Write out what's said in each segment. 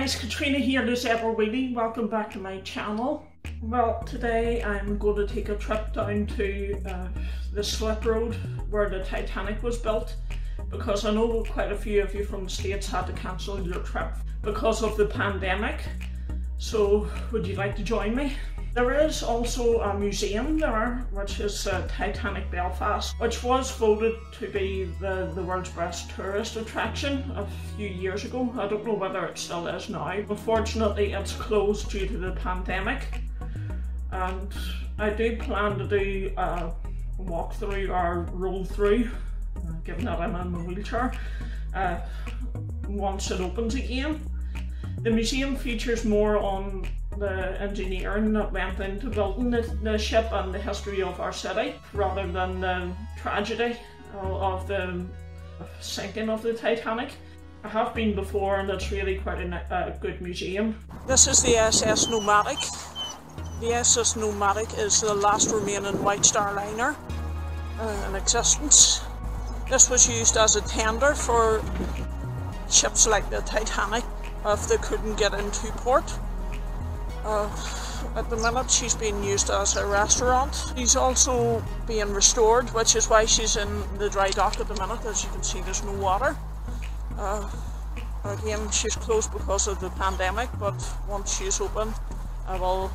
guys, Katrina here, this ever Wheelie. Welcome back to my channel. Well, today I'm going to take a trip down to uh, the slip road where the Titanic was built because I know quite a few of you from the States had to cancel your trip because of the pandemic. So, would you like to join me? There is also a museum there, which is uh, Titanic Belfast, which was voted to be the, the world's best tourist attraction a few years ago. I don't know whether it still is now. Unfortunately, it's closed due to the pandemic. And I do plan to do a walk through or roll through, uh, given that I'm in the wheelchair, uh, once it opens again. The museum features more on the engineering that went into building the, the ship and the history of our city rather than the tragedy of the sinking of the Titanic. I have been before and it's really quite a, a good museum. This is the SS Nomadic. The SS Nomadic is the last remaining White Star liner uh, in existence. This was used as a tender for ships like the Titanic if they couldn't get into port. Uh, at the minute she's being used as a restaurant. She's also being restored, which is why she's in the dry dock at the minute. As you can see, there's no water. Uh, again, she's closed because of the pandemic, but once she's open, I will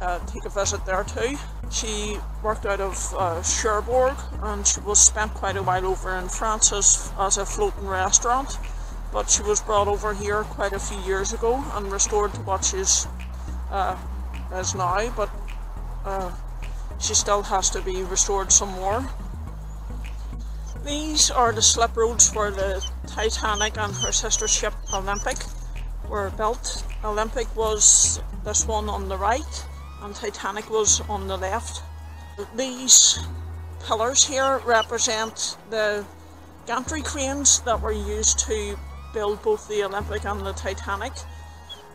uh, take a visit there too. She worked out of uh, Cherbourg and she was spent quite a while over in France as, as a floating restaurant but she was brought over here quite a few years ago and restored to what she's uh, is now, but uh, she still has to be restored some more. These are the slip roads where the Titanic and her sister ship Olympic were built. Olympic was this one on the right and Titanic was on the left. These pillars here represent the gantry cranes that were used to build both the Olympic and the Titanic.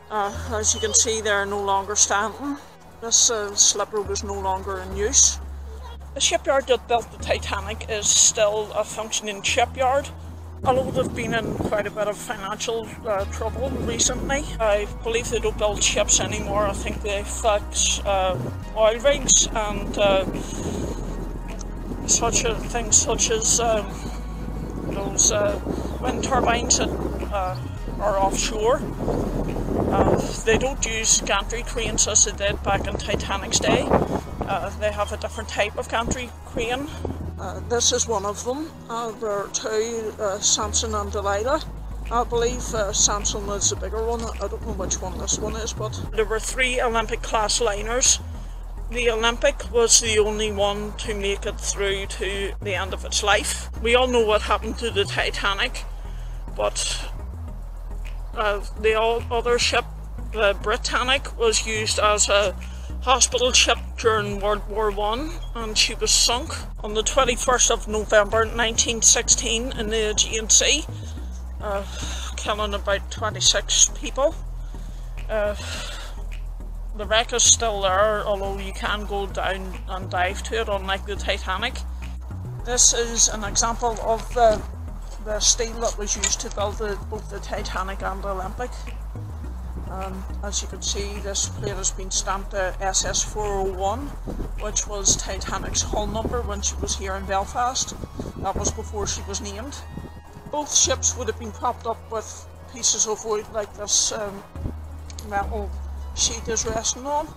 Uh, as you can see they're no longer standing. This uh, slip road is no longer in use. The shipyard that built the Titanic is still a functioning shipyard. Although they've been in quite a bit of financial uh, trouble recently, I believe they don't build ships anymore. I think they fix uh, oil rigs and uh, such a, things such as um, those uh, wind turbines that uh, are offshore. Uh, they don't use gantry cranes as they did back in Titanic's day. Uh, they have a different type of gantry crane. Uh, this is one of them. Uh, there are two, Samson and Delilah. I believe Samson is the bigger one. I don't know which one this one is, but there were three Olympic class liners the Olympic was the only one to make it through to the end of its life. We all know what happened to the Titanic, but uh, the other ship, the Britannic, was used as a hospital ship during World War One, and she was sunk on the 21st of November 1916 in the Aegean Sea, uh, killing about 26 people. Uh, the wreck is still there, although you can go down and dive to it, unlike the Titanic. This is an example of the, the steel that was used to build the, both the Titanic and the Olympic. Um, as you can see, this plate has been stamped uh, SS401, which was Titanic's hull number when she was here in Belfast. That was before she was named. Both ships would have been propped up with pieces of wood like this um, metal sheet is resting on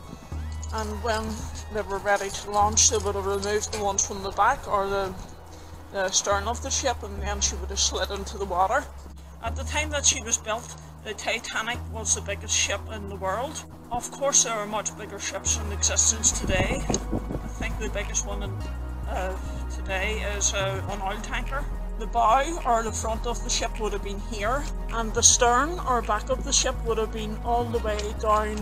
and when they were ready to launch they would have removed the ones from the back or the, the stern of the ship and then she would have slid into the water. At the time that she was built the Titanic was the biggest ship in the world. Of course there are much bigger ships in existence today. I think the biggest one in, uh, today is uh, an oil tanker the bow or the front of the ship would have been here and the stern or back of the ship would have been all the way down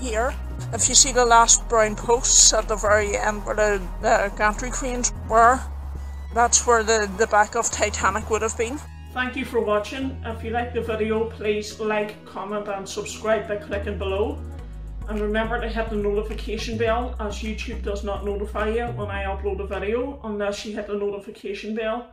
here. If you see the last brown posts at the very end where the, the gantry cranes were, that's where the, the back of Titanic would have been. Thank you for watching. If you like the video, please like, comment and subscribe by clicking below. And remember to hit the notification bell as YouTube does not notify you when I upload a video unless you hit the notification bell.